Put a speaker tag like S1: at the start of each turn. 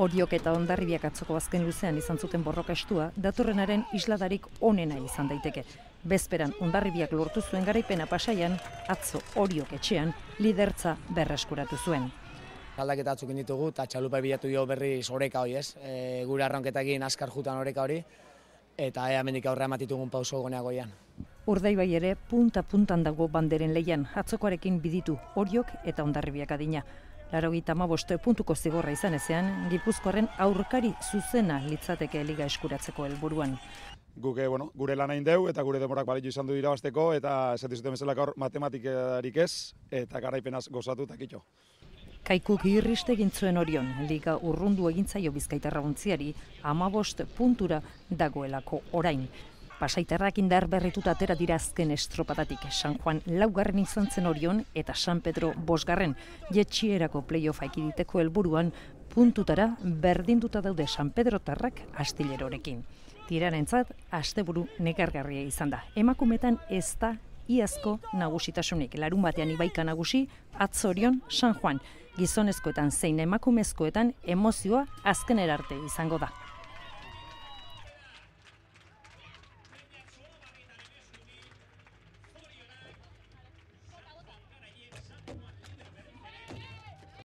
S1: Oriok eta ondarribiak atzoko azken luzean izan zuten borroka estua, datorrenaren isladarik onena izan daiteke. Bezperan ondarribiak lortu zuen garaipena pasaian, atzo oriok etxean, lidertza berreskuratu zuen.
S2: Aldaketa atzuk ditugu eta txalupa bilatu dio berri oreka hori ez, e, gure arronketekin askar jutan oreka hori, eta ea mendik aurre ematitugun pauso goneagoian.
S1: Urdai bai ere, punta-puntan dago banderen leian, atzokoarekin biditu oriok eta ondarribiak adina. Laro gita boste puntuko zigorra izan ezean, Gipuzkoaren aurkari zuzena litzateke liga eskuratzeko helburuan.
S3: Guke, bueno, gure lan hain deu eta gure demorak balitu izan du irabazteko eta esatu zuten bezala gaur matematikarik ez eta garaipenaz gozatu eta kitxo.
S1: Kaiku girriste egin zuen orion, liga urrundu egintzaio bizkaitarra untziari, amabost puntura dagoelako orain. Pasaitarrak indar berrituta atera dira azken estropatatik. San Juan laugarren izan zen orion eta San Pedro bosgarren. Jetxierako playoff ekiditeko helburuan puntutara berdinduta daude San Pedro tarrak astilerorekin. Tirarentzat, asteburu negargarria izan da. Emakumetan ez da iazko nagusitasunik. Larun batean ibaika nagusi, atzorion San Juan. Gizonezkoetan zein emakumezkoetan emozioa azken erarte izango da.